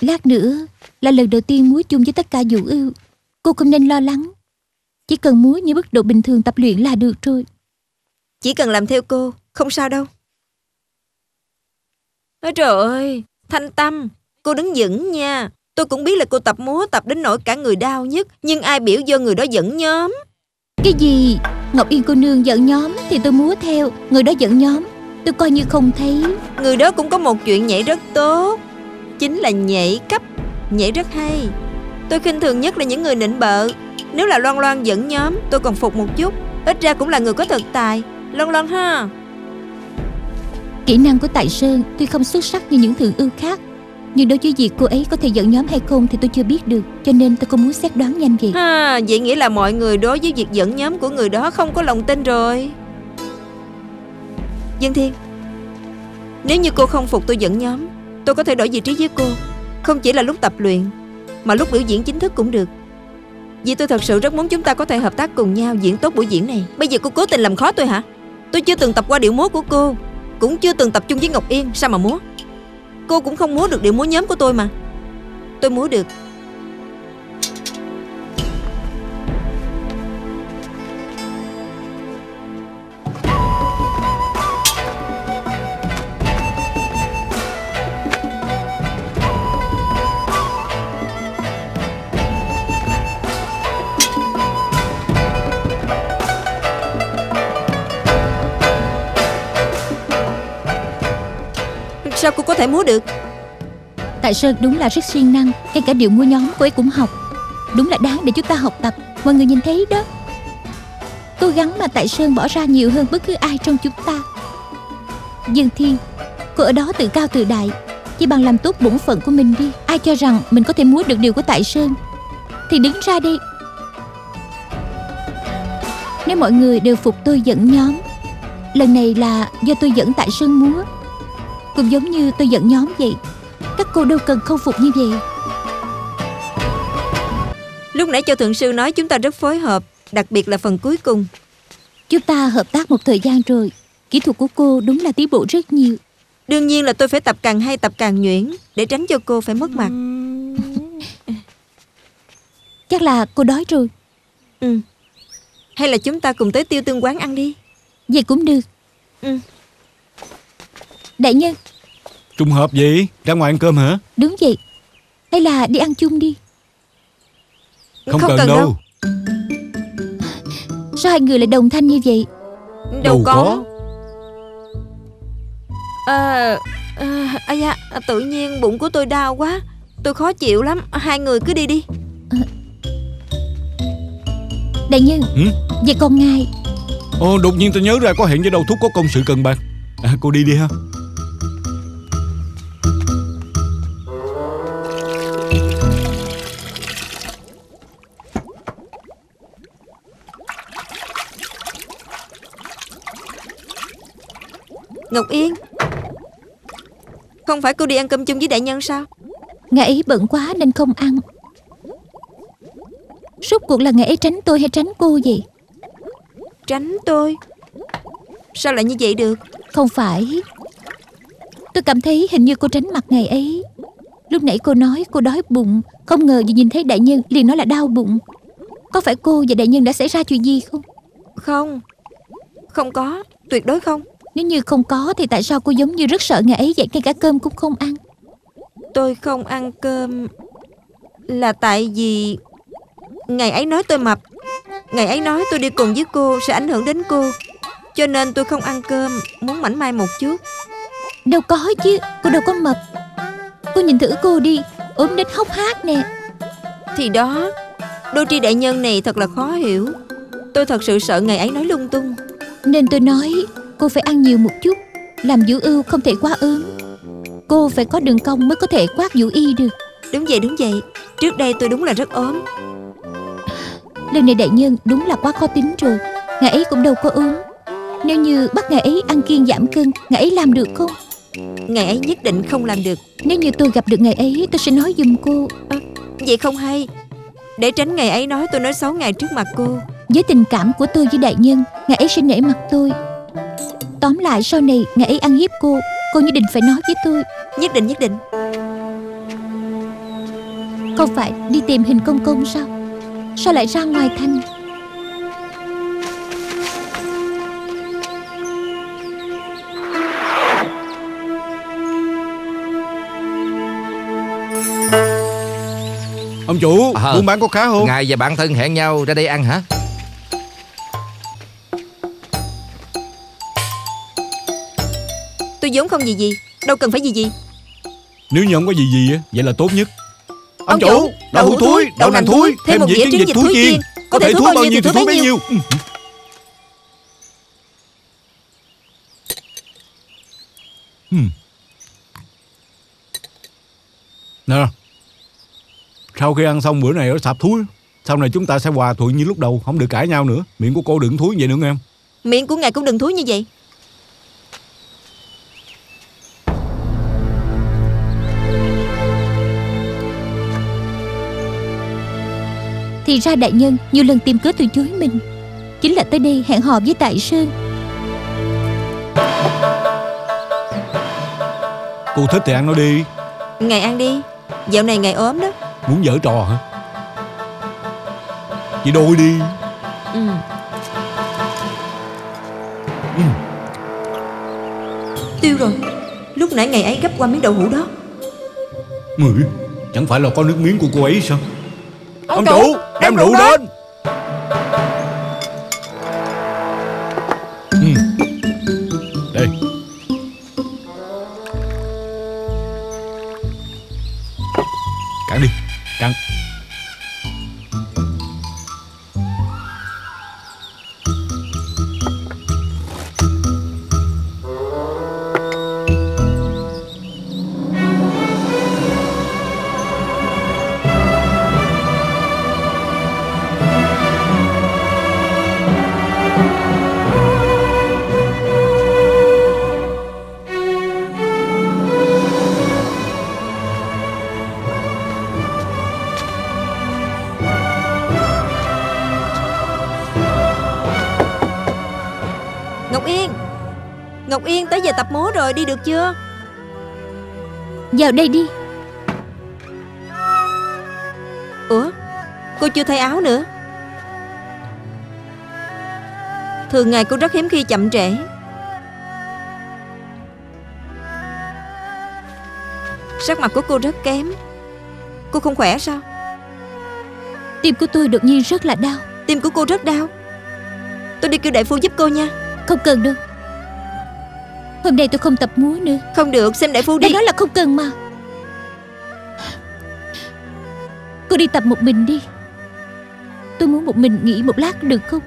Lát nữa là lần đầu tiên múa chung với tất cả vũ ưu. Cô không nên lo lắng. Chỉ cần múa như mức độ bình thường tập luyện là được rồi. Chỉ cần làm theo cô Không sao đâu. Ôi trời ơi Thanh Tâm Cô đứng vững nha. Tôi cũng biết là cô tập múa tập đến nỗi cả người đau nhất Nhưng ai biểu do người đó dẫn nhóm? Cái gì? Ngọc Yên cô nương dẫn nhóm Thì tôi múa theo. Người đó dẫn nhóm Tôi coi như không thấy. Người đó cũng có một chuyện nhảy rất tốt Chính là nhảy cấp Nhảy rất hay. Tôi khinh thường nhất là những người nịnh bợ. Nếu là Loan Loan dẫn nhóm Tôi còn phục một chút. Ít ra cũng là người có thực tài. Loan Loan ha? Kỹ năng của Tại Sơn tuy không xuất sắc như những thượng ưu khác Nhưng đối với việc cô ấy có thể dẫn nhóm hay không Thì tôi chưa biết được Cho nên tôi không muốn xét đoán nhanh vậy ha, Vậy nghĩa là mọi người đối với việc dẫn nhóm của người đó Không có lòng tin rồi. Dương Thiên Nếu như cô không phục tôi dẫn nhóm Tôi có thể đổi vị trí với cô. Không chỉ là lúc tập luyện, Mà lúc biểu diễn chính thức cũng được. Vì tôi thật sự rất muốn chúng ta có thể hợp tác cùng nhau Diễn tốt buổi diễn này. Bây giờ cô cố tình làm khó tôi hả? Tôi chưa từng tập qua điệu múa của cô, Cũng chưa từng tập chung với Ngọc Yên, Sao mà múa? Cô cũng không múa được điệu múa nhóm của tôi mà. Tôi múa được Sao cô có thể múa được? Tại Sơn đúng là rất siêng năng, Ngay cả điệu múa nhóm cô ấy cũng học. Đúng là đáng để chúng ta học tập, Mọi người nhìn thấy đó. Cố gắng mà Tại Sơn bỏ ra nhiều hơn bất cứ ai trong chúng ta. Dương Thiên Cô ở đó tự cao tự đại, Chỉ bằng làm tốt bổn phận của mình đi. Ai cho rằng mình có thể múa được điều của Tại Sơn? Thì đứng ra đi. Nếu mọi người đều phục tôi dẫn nhóm, Lần này là do tôi dẫn Tại Sơn múa cũng giống như tôi dẫn nhóm vậy. Các cô đâu cần không phục như vậy. Lúc nãy Châu Thượng Sư nói chúng ta rất phối hợp Đặc biệt là phần cuối cùng. Chúng ta hợp tác một thời gian rồi. Kỹ thuật của cô đúng là tiến bộ rất nhiều. Đương nhiên là tôi phải tập càng hay tập càng nhuyễn Để tránh cho cô phải mất mặt. Chắc là cô đói rồi. Ừ. Hay là chúng ta cùng tới tiêu tương quán ăn đi. Vậy cũng được. Ừ. Đại nhân Trùng hợp gì? Ra ngoài ăn cơm hả? Đúng vậy Hay là đi ăn chung đi Không, Không cần, cần đâu. đâu Sao hai người lại đồng thanh như vậy Đâu, đâu có, có. À, à, à da, tự nhiên bụng của tôi đau quá Tôi khó chịu lắm Hai người cứ đi đi. Đại nhân ừ? Vậy con ngài Ồ đột nhiên tôi nhớ ra có hẹn với đầu thuốc có công sự cần bàn à, Cô đi đi ha Ngọc Yên. Không phải cô đi ăn cơm chung với đại nhân sao? Ngài ấy bận quá nên không ăn. Suốt cuộc là ngài ấy tránh tôi hay tránh cô vậy? Tránh tôi? Sao lại như vậy được? Không phải. Tôi cảm thấy hình như cô tránh mặt ngài ấy. Lúc nãy cô nói cô đói bụng Không ngờ vì nhìn thấy đại nhân liền nói là đau bụng. Có phải cô và đại nhân đã xảy ra chuyện gì không? Không. Không có. Tuyệt đối không nếu như không có thì tại sao cô giống như rất sợ ngày ấy vậy ngay cả cơm cũng không ăn? Tôi không ăn cơm Là tại vì Ngày ấy nói tôi mập. Ngày ấy nói tôi đi cùng với cô sẽ ảnh hưởng đến cô Cho nên tôi không ăn cơm Muốn mảnh mai một chút. Đâu có chứ Cô đâu có mập. Cô nhìn thử cô đi ốm đến hốc hác nè. Thì đó Đôi tri đại nhân này thật là khó hiểu. Tôi thật sự sợ ngày ấy nói lung tung. Nên tôi nói Cô phải ăn nhiều một chút. Làm vũ ưu không thể quá ốm Cô phải có đường cong mới có thể quát vũ y được. Đúng vậy đúng vậy. Trước đây tôi đúng là rất ốm. Lần này đại nhân đúng là quá khó tính rồi. Ngài ấy cũng đâu có ốm. Nếu như bắt ngài ấy ăn kiêng giảm cân Ngài ấy làm được không? Ngài ấy nhất định không làm được. Nếu như tôi gặp được ngài ấy tôi sẽ nói giùm cô. À, Vậy không hay. Để tránh ngày ấy nói tôi nói xấu ngài trước mặt cô. Với tình cảm của tôi với đại nhân Ngài ấy sẽ nể mặt tôi Tóm lại sau này ngài ấy ăn hiếp cô Cô nhất định phải nói với tôi. Nhất định nhất định. Không phải đi tìm hình công công sao? Sao lại ra ngoài thành? Ông chủ Ờ. Buôn bán có khá không? Ngài và bạn thân hẹn nhau ra đây ăn hả Tôi vốn không gì gì Đâu cần phải gì gì. Nếu như không có gì gì á Vậy là tốt nhất. Ông, Ông chủ Đậu hũ thúi Đậu nành thúi thêm một dĩa trứng vịt thúi chiên. Có thể thúi bao nhiêu thì thúi bấy nhiêu. Nè Sau khi ăn xong bữa này ở sạp thúi Sau này chúng ta sẽ hòa thuận như lúc đầu Không được cãi nhau nữa. Miệng của cô đừng thúi vậy nữa nghe em Miệng của ngài cũng đừng thúi như vậy Thì ra đại nhân nhiều lần tìm cớ từ chối mình. Chính là tới đây hẹn hò với Tại Sơn. Cô thích thì ăn nó đi. Ngài ăn đi. Dạo này ngài ốm đó. Muốn giở trò hả? Chị đôi đi. Ừ. Ừ. Tiêu rồi. Lúc nãy ngày ấy gấp qua miếng đậu hũ đó. Mười. Chẳng phải là có nước miếng của cô ấy sao? Ông Ông chủ, chủ đem rượu rượu đến. Ngọc Yên tới giờ tập múa rồi đi được chưa? Vào đây đi. Ủa? Cô chưa thay áo nữa. Thường ngày cô rất hiếm khi chậm trễ. Sắc mặt của cô rất kém. Cô không khỏe sao? Tim của tôi đột nhiên rất là đau. Tim của cô rất đau. Tôi đi kêu đại phu giúp cô nha. Không cần đâu Hôm nay tôi không tập múa nữa. Không được xem đại phu Đã đi nói là không cần mà. Cô đi tập một mình đi. Tôi muốn một mình nghỉ một lát được không